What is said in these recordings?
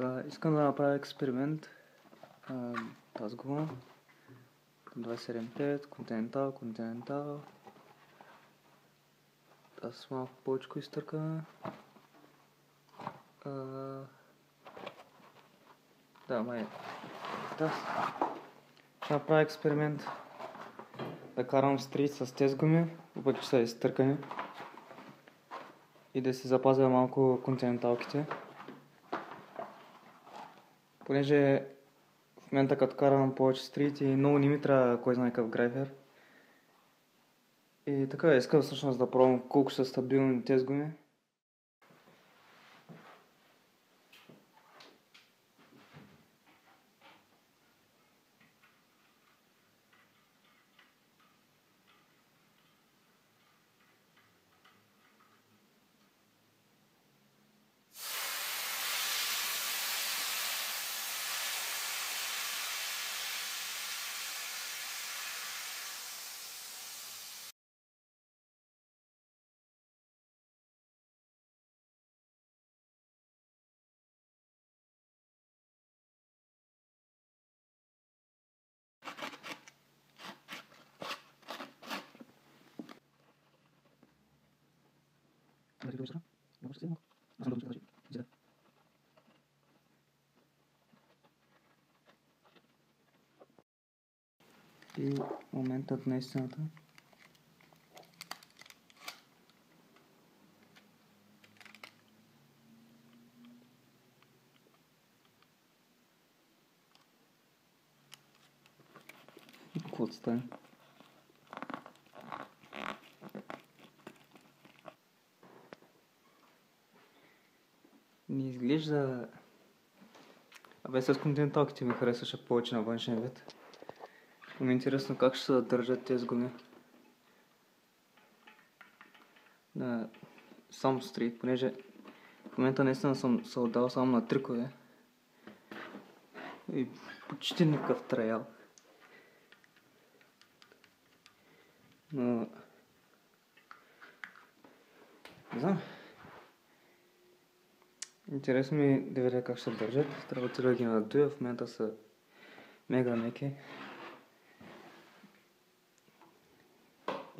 Та, искам да направя експеримент. А, тази гума. 275, континентал, континентал. Аз малко повече изтъркаме. А, да, май. Да. Ще направя експеримент. Да карам стрит с тези гуми, въпреки че са изтъркани. И да си запазя малко континенталките. Понеже в момента като карам повече стрит и много не ми трябва кой знае какъв грайфер. И така, искам всъщност да пробвам колко са стабилни тези гуми. Дали го сера? Много се малко. Аз съм добре да И моментът на истината. Какво да стане? Не изглежда... Абе, с континенталките ми харесваше повече на външен вид. Ми интересно как ще се държат тези гуми. На сам стрит, понеже в момента наистина съм се отдал само на трикове. И почти никакъв траял. Но... Не знам. Интересно ми е да видя как ще държат. Трябва да ги надуя. В момента са мега меки.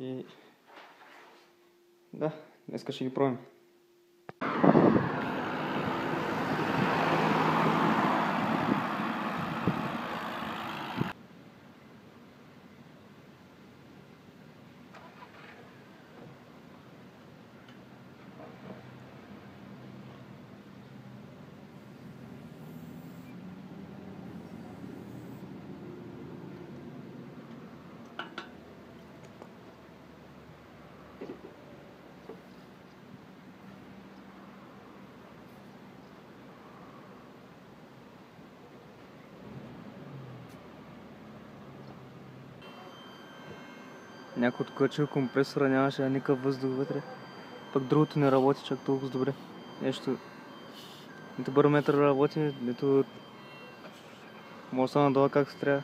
И... Да, днеска ще ги пробвам. Някой откачил компресора, нямаше никакъв въздух вътре. Пък другото не работи чак толкова добре. Нещо... Нито барометър работи, нито... Може да надолу се трябва.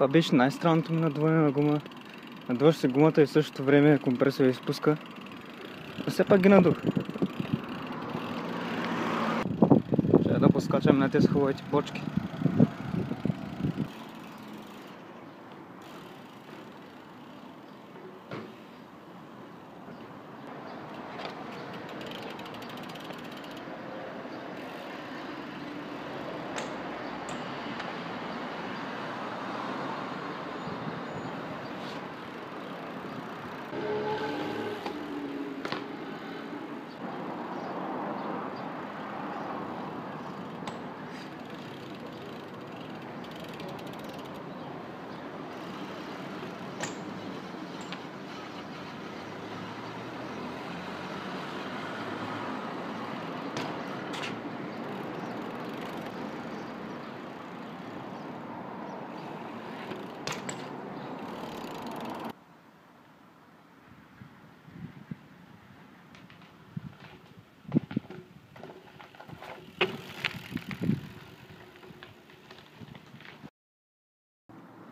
Това беше най-странното ми надуване на гума. Надуваш се гумата и в същото време компресор изпуска. Но все пак ги надух. Ще да поскачам на тези хубавите почки.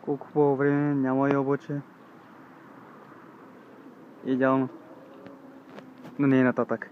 Колко по време няма ябълче. Идеално. Но не е нататък.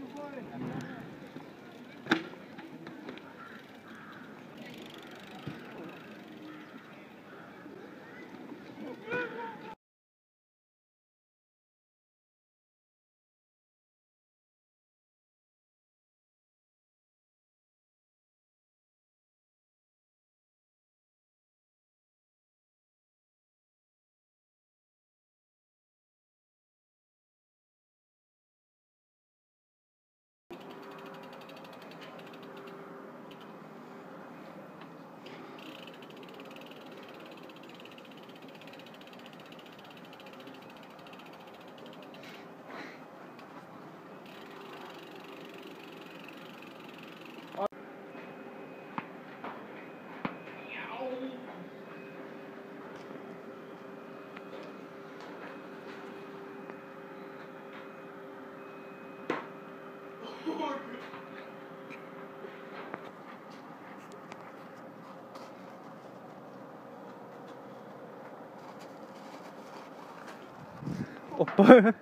Опа.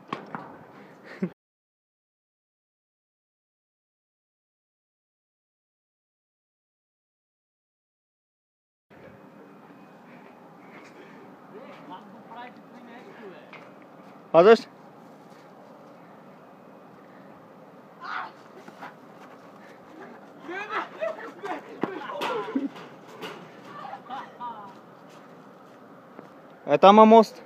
Was ist? Это мост.